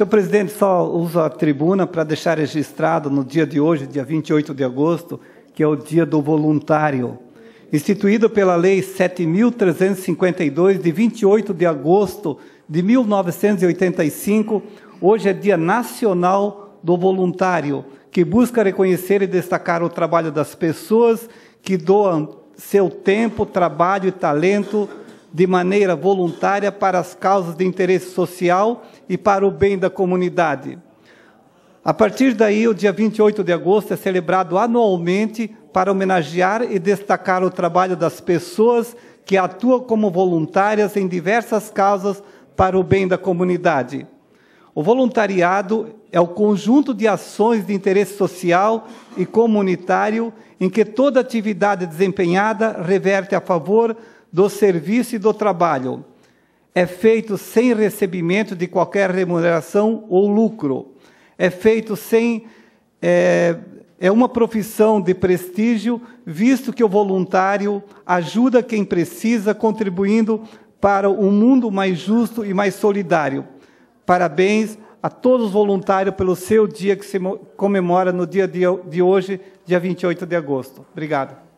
Senhor presidente, só uso a tribuna para deixar registrado no dia de hoje, dia 28 de agosto, que é o dia do voluntário. Instituído pela Lei 7.352, de 28 de agosto de 1985, hoje é Dia Nacional do Voluntário, que busca reconhecer e destacar o trabalho das pessoas que doam seu tempo, trabalho e talento de maneira voluntária para as causas de interesse social e para o bem da comunidade. A partir daí, o dia 28 de agosto é celebrado anualmente para homenagear e destacar o trabalho das pessoas que atuam como voluntárias em diversas causas para o bem da comunidade. O voluntariado é o conjunto de ações de interesse social e comunitário em que toda atividade desempenhada reverte a favor do serviço e do trabalho. É feito sem recebimento de qualquer remuneração ou lucro. É feito sem. É, é uma profissão de prestígio, visto que o voluntário ajuda quem precisa, contribuindo para um mundo mais justo e mais solidário. Parabéns a todos os voluntários pelo seu dia que se comemora no dia de hoje, dia 28 de agosto. Obrigado.